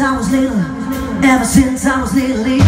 I was little, ever since I was little, like